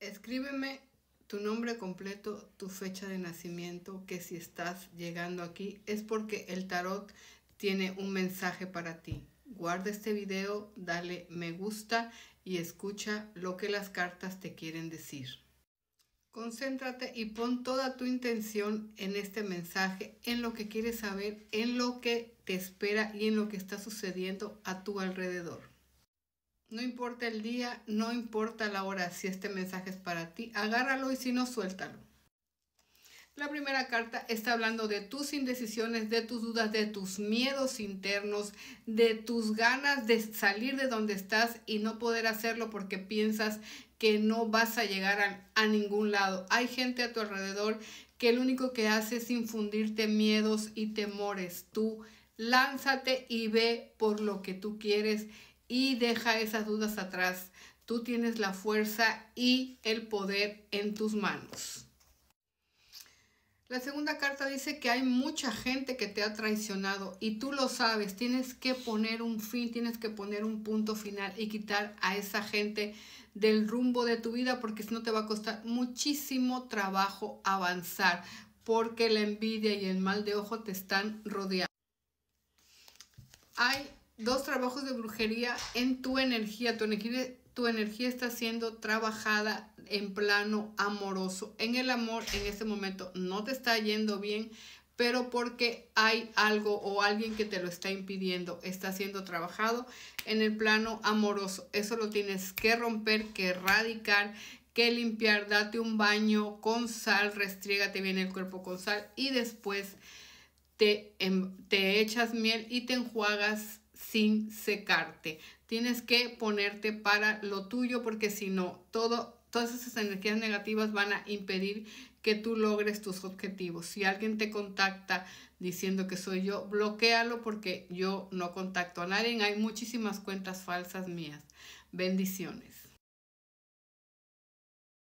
Escríbeme tu nombre completo, tu fecha de nacimiento, que si estás llegando aquí es porque el tarot tiene un mensaje para ti. Guarda este video, dale me gusta y escucha lo que las cartas te quieren decir. Concéntrate y pon toda tu intención en este mensaje, en lo que quieres saber, en lo que te espera y en lo que está sucediendo a tu alrededor. No importa el día, no importa la hora, si este mensaje es para ti, agárralo y si no, suéltalo. La primera carta está hablando de tus indecisiones, de tus dudas, de tus miedos internos, de tus ganas de salir de donde estás y no poder hacerlo porque piensas que no vas a llegar a, ningún lado. Hay gente a tu alrededor que lo único que hace es infundirte miedos y temores. Tú lánzate y ve por lo que tú quieres y deja esas dudas atrás. Tú tienes la fuerza y el poder en tus manos. La segunda carta dice que hay mucha gente que te ha traicionado y tú lo sabes, tienes que poner un fin, tienes que poner un punto final y quitar a esa gente del rumbo de tu vida porque si no te va a costar muchísimo trabajo avanzar porque la envidia y el mal de ojo te están rodeando. Hay dos trabajos de brujería en tu energía. Tu energía, tu energía está siendo trabajada en plano amoroso. En el amor, en este momento, no te está yendo bien, pero porque hay algo o alguien que te lo está impidiendo, está siendo trabajado en el plano amoroso. Eso lo tienes que romper, que erradicar, que limpiar. Date un baño con sal, restriégate bien el cuerpo con sal y después te, em, te echas miel y te enjuagas sin secarte. Tienes que ponerte para lo tuyo porque si no, todo, todas esas energías negativas van a impedir que tú logres tus objetivos. Si alguien te contacta diciendo que soy yo, bloquealo porque yo no contacto a nadie. Hay muchísimas cuentas falsas mías. Bendiciones.